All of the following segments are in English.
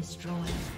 Destroyed.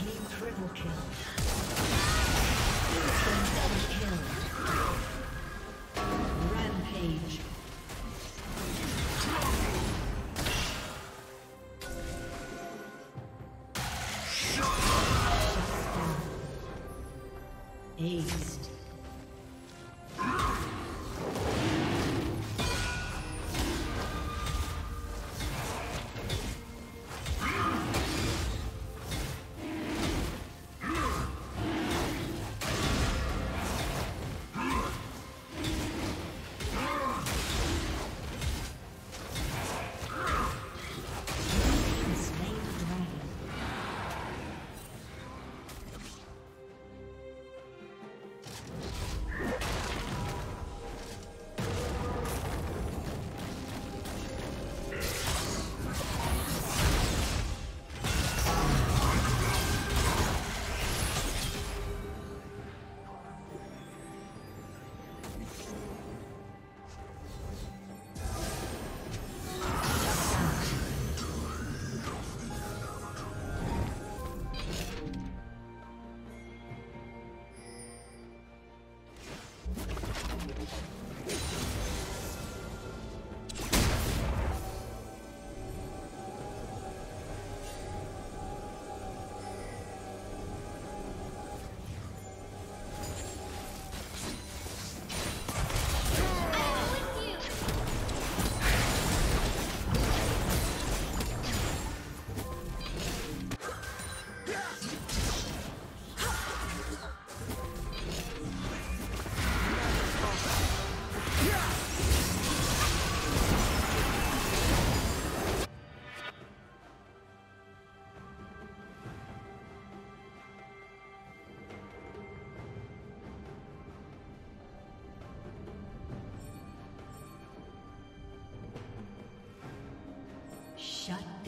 Team triple kill. Double kill.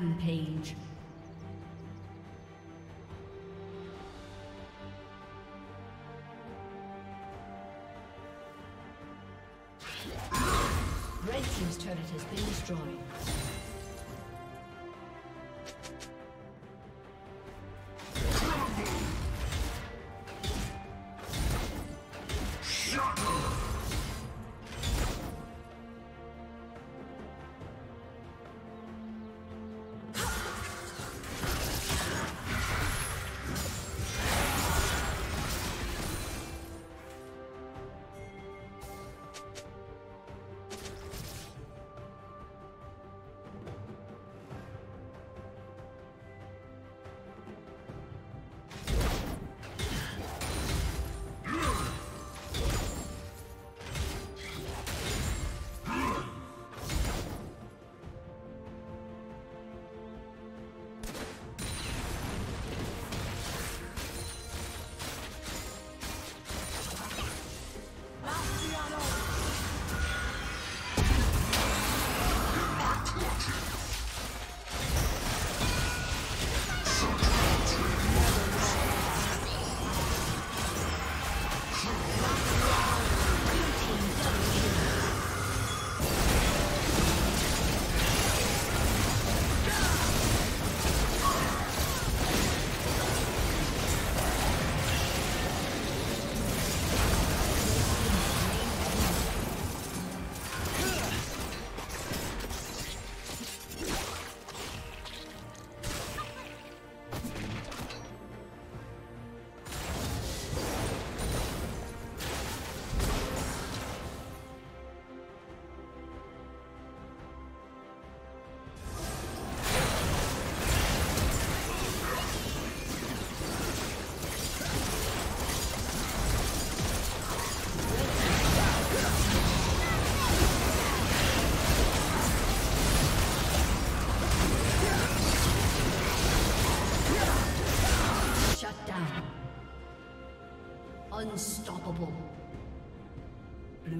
Rampage.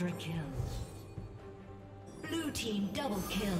Quadra kill. Blue team double kill.